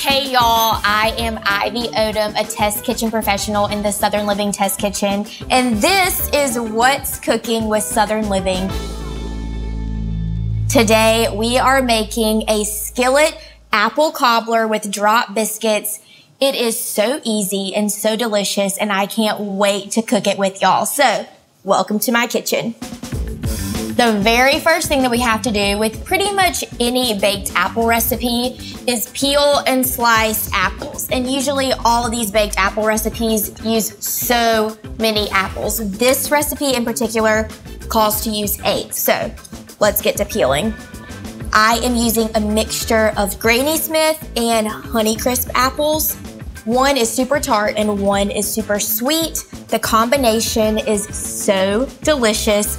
Hey y'all, I am Ivy Odom, a test kitchen professional in the Southern Living Test Kitchen, and this is What's Cooking with Southern Living. Today we are making a skillet apple cobbler with drop biscuits. It is so easy and so delicious, and I can't wait to cook it with y'all. So, welcome to my kitchen. The very first thing that we have to do with pretty much any baked apple recipe is peel and slice apples. And usually all of these baked apple recipes use so many apples. This recipe in particular calls to use eight. So let's get to peeling. I am using a mixture of Granny Smith and Honeycrisp apples. One is super tart and one is super sweet. The combination is so delicious.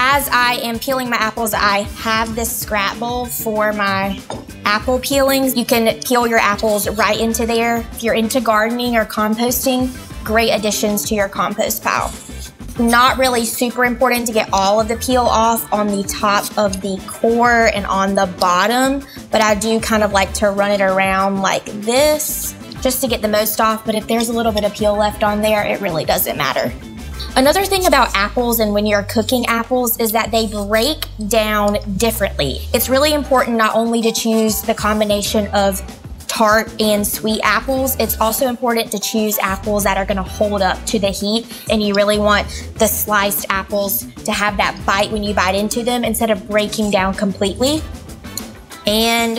As I am peeling my apples, I have this scrap bowl for my apple peelings. You can peel your apples right into there. If you're into gardening or composting, great additions to your compost pile. Not really super important to get all of the peel off on the top of the core and on the bottom, but I do kind of like to run it around like this just to get the most off. But if there's a little bit of peel left on there, it really doesn't matter. Another thing about apples and when you're cooking apples is that they break down differently. It's really important not only to choose the combination of tart and sweet apples, it's also important to choose apples that are gonna hold up to the heat. And you really want the sliced apples to have that bite when you bite into them instead of breaking down completely. And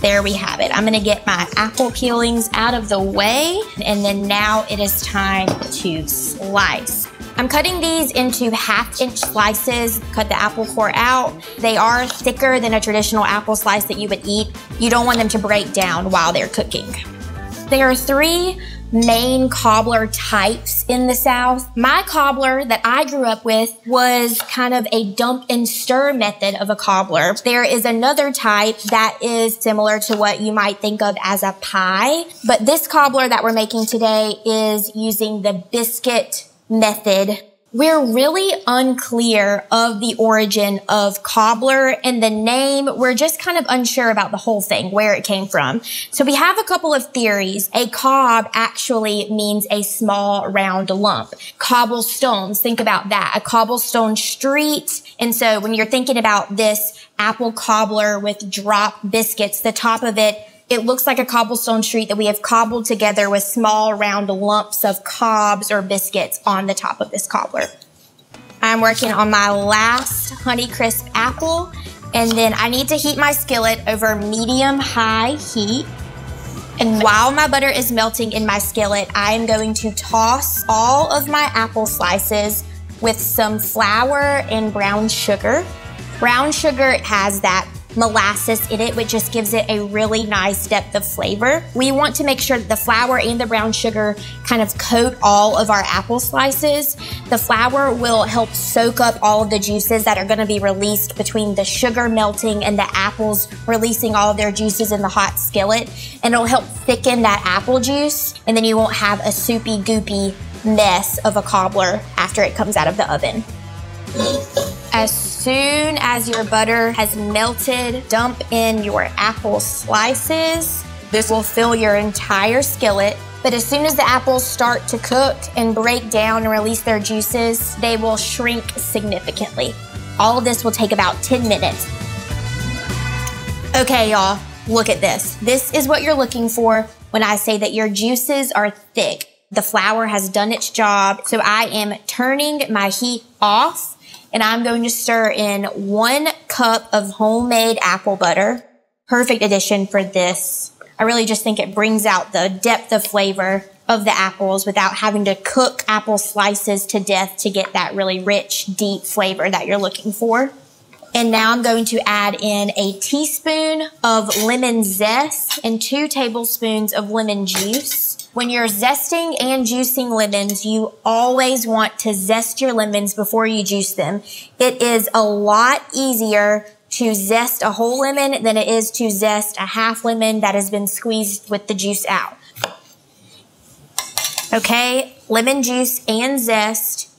there we have it. I'm gonna get my apple peelings out of the way. And then now it is time to slice. I'm cutting these into half inch slices, cut the apple core out. They are thicker than a traditional apple slice that you would eat. You don't want them to break down while they're cooking. There are three main cobbler types in the South. My cobbler that I grew up with was kind of a dump and stir method of a cobbler. There is another type that is similar to what you might think of as a pie, but this cobbler that we're making today is using the biscuit method we're really unclear of the origin of cobbler and the name. We're just kind of unsure about the whole thing, where it came from. So we have a couple of theories. A cob actually means a small round lump. Cobblestones, think about that. A cobblestone street. And so when you're thinking about this apple cobbler with drop biscuits, the top of it it looks like a cobblestone street that we have cobbled together with small round lumps of cobs or biscuits on the top of this cobbler. I'm working on my last Honeycrisp apple and then I need to heat my skillet over medium high heat. And while my butter is melting in my skillet, I am going to toss all of my apple slices with some flour and brown sugar. Brown sugar has that molasses in it, which just gives it a really nice depth of flavor. We want to make sure that the flour and the brown sugar kind of coat all of our apple slices. The flour will help soak up all of the juices that are gonna be released between the sugar melting and the apples releasing all of their juices in the hot skillet. And it'll help thicken that apple juice. And then you won't have a soupy, goopy mess of a cobbler after it comes out of the oven. As soon as your butter has melted, dump in your apple slices. This will fill your entire skillet. But as soon as the apples start to cook and break down and release their juices, they will shrink significantly. All of this will take about 10 minutes. Okay, y'all, look at this. This is what you're looking for when I say that your juices are thick. The flour has done its job. So I am turning my heat off and I'm going to stir in one cup of homemade apple butter. Perfect addition for this. I really just think it brings out the depth of flavor of the apples without having to cook apple slices to death to get that really rich, deep flavor that you're looking for. And now I'm going to add in a teaspoon of lemon zest and two tablespoons of lemon juice. When you're zesting and juicing lemons, you always want to zest your lemons before you juice them. It is a lot easier to zest a whole lemon than it is to zest a half lemon that has been squeezed with the juice out. Okay, lemon juice and zest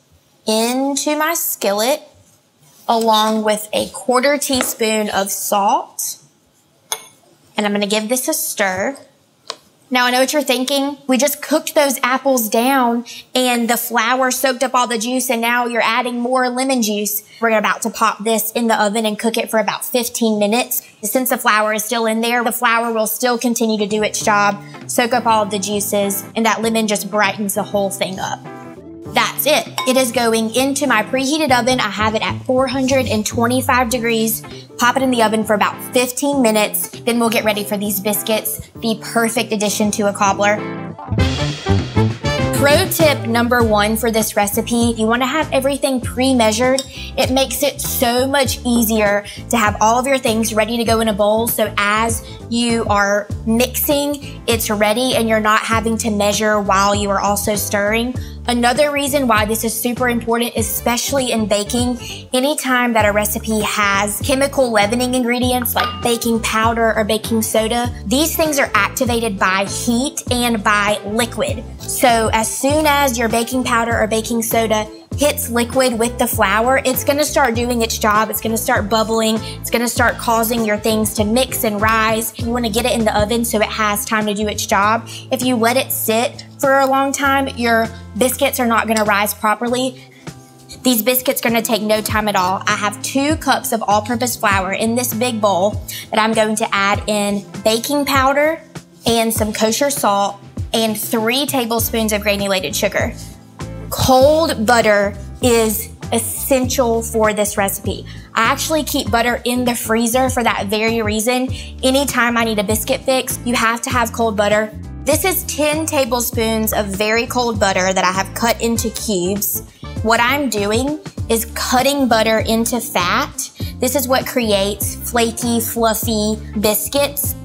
into my skillet along with a quarter teaspoon of salt. And I'm going to give this a stir. Now I know what you're thinking. We just cooked those apples down and the flour soaked up all the juice and now you're adding more lemon juice. We're about to pop this in the oven and cook it for about 15 minutes. Since the flour is still in there, the flour will still continue to do its job, soak up all the juices, and that lemon just brightens the whole thing up. That's it. It is going into my preheated oven. I have it at 425 degrees. Pop it in the oven for about 15 minutes. Then we'll get ready for these biscuits, the perfect addition to a cobbler. Pro tip number one for this recipe, you wanna have everything pre-measured. It makes it so much easier to have all of your things ready to go in a bowl. So as you are mixing, it's ready and you're not having to measure while you are also stirring. Another reason why this is super important, especially in baking, anytime that a recipe has chemical leavening ingredients like baking powder or baking soda, these things are activated by heat and by liquid. So as soon as your baking powder or baking soda hits liquid with the flour, it's gonna start doing its job. It's gonna start bubbling. It's gonna start causing your things to mix and rise. You wanna get it in the oven so it has time to do its job. If you let it sit for a long time, your biscuits are not gonna rise properly. These biscuits are gonna take no time at all. I have two cups of all-purpose flour in this big bowl that I'm going to add in baking powder and some kosher salt and three tablespoons of granulated sugar. Cold butter is essential for this recipe. I actually keep butter in the freezer for that very reason. Anytime I need a biscuit fix, you have to have cold butter. This is 10 tablespoons of very cold butter that I have cut into cubes. What I'm doing is cutting butter into fat. This is what creates flaky, fluffy biscuits.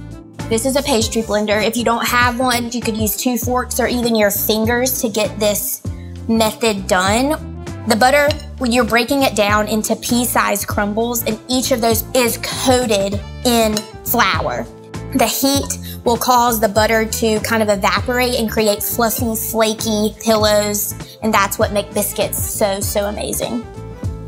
This is a pastry blender. If you don't have one, you could use two forks or even your fingers to get this method done. The butter, when you're breaking it down into pea-sized crumbles, and each of those is coated in flour. The heat will cause the butter to kind of evaporate and create fluffy, flaky pillows, and that's what make biscuits so, so amazing.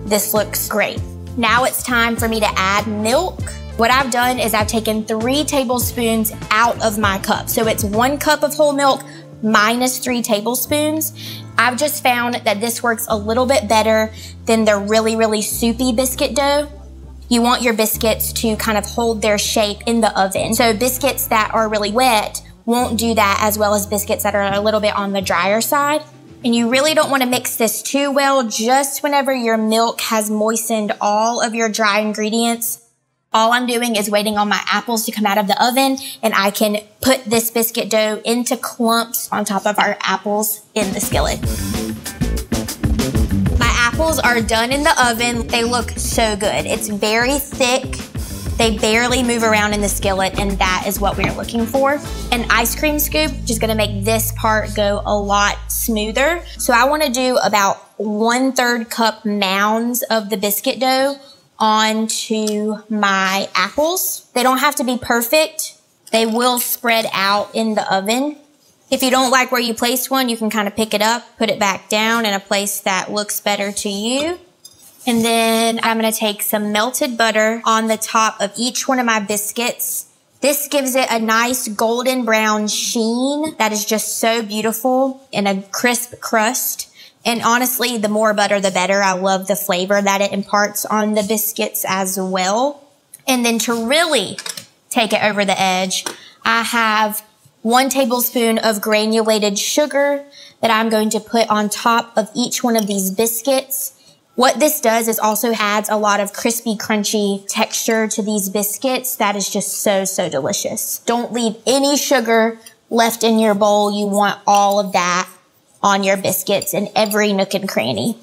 This looks great. Now it's time for me to add milk. What I've done is I've taken three tablespoons out of my cup. So it's one cup of whole milk minus three tablespoons. I've just found that this works a little bit better than the really, really soupy biscuit dough. You want your biscuits to kind of hold their shape in the oven. So biscuits that are really wet won't do that as well as biscuits that are a little bit on the drier side. And you really don't want to mix this too well just whenever your milk has moistened all of your dry ingredients. All I'm doing is waiting on my apples to come out of the oven and I can put this biscuit dough into clumps on top of our apples in the skillet My apples are done in the oven. They look so good. It's very thick. They barely move around in the skillet and that is what we're looking for. An ice cream scoop is gonna make this part go a lot smoother. So I wanna do about one third cup mounds of the biscuit dough onto my apples. They don't have to be perfect. They will spread out in the oven. If you don't like where you placed one, you can kind of pick it up, put it back down in a place that looks better to you. And then I'm gonna take some melted butter on the top of each one of my biscuits. This gives it a nice golden brown sheen that is just so beautiful and a crisp crust. And honestly, the more butter, the better. I love the flavor that it imparts on the biscuits as well. And then to really take it over the edge, I have one tablespoon of granulated sugar that I'm going to put on top of each one of these biscuits. What this does is also adds a lot of crispy, crunchy texture to these biscuits. That is just so, so delicious. Don't leave any sugar left in your bowl. You want all of that on your biscuits in every nook and cranny.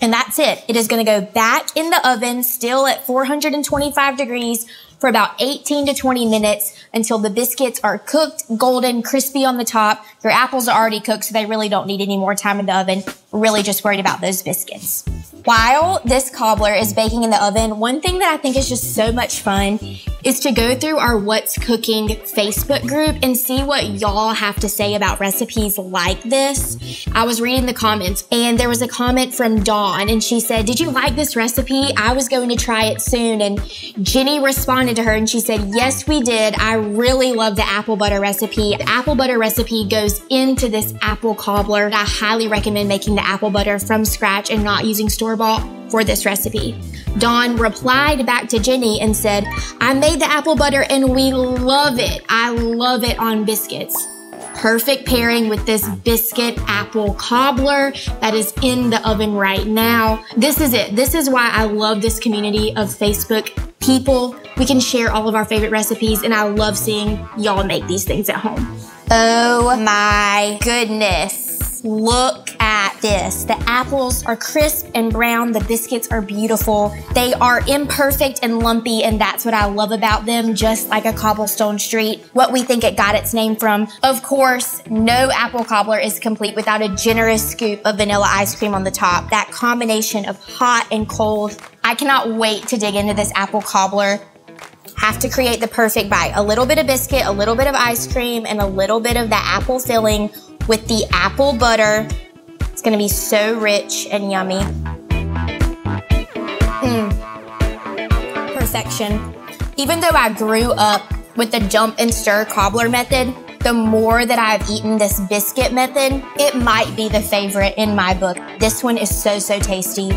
And that's it. It is going to go back in the oven, still at 425 degrees for about 18 to 20 minutes until the biscuits are cooked, golden, crispy on the top. Your apples are already cooked, so they really don't need any more time in the oven. really just worried about those biscuits. While this cobbler is baking in the oven, one thing that I think is just so much fun is to go through our What's Cooking Facebook group and see what y'all have to say about recipes like this. I was reading the comments and there was a comment from Dawn and she said, Did you like this recipe? I was going to try it soon. And Jenny responded to her and she said, Yes, we did. I really love the apple butter recipe. The apple butter recipe goes into this apple cobbler. I highly recommend making the apple butter from scratch and not using store bought for this recipe. Dawn replied back to Jenny and said, I made the apple butter and we love it. I love it on biscuits. Perfect pairing with this biscuit apple cobbler that is in the oven right now. This is it. This is why I love this community of Facebook people. We can share all of our favorite recipes and I love seeing y'all make these things at home. Oh my goodness. Look at this. The apples are crisp and brown. The biscuits are beautiful. They are imperfect and lumpy, and that's what I love about them, just like a cobblestone street, what we think it got its name from. Of course, no apple cobbler is complete without a generous scoop of vanilla ice cream on the top. That combination of hot and cold. I cannot wait to dig into this apple cobbler have to create the perfect bite. A little bit of biscuit, a little bit of ice cream, and a little bit of the apple filling with the apple butter. It's gonna be so rich and yummy. Mm. Perfection. Even though I grew up with the jump and stir cobbler method, the more that I've eaten this biscuit method, it might be the favorite in my book. This one is so, so tasty.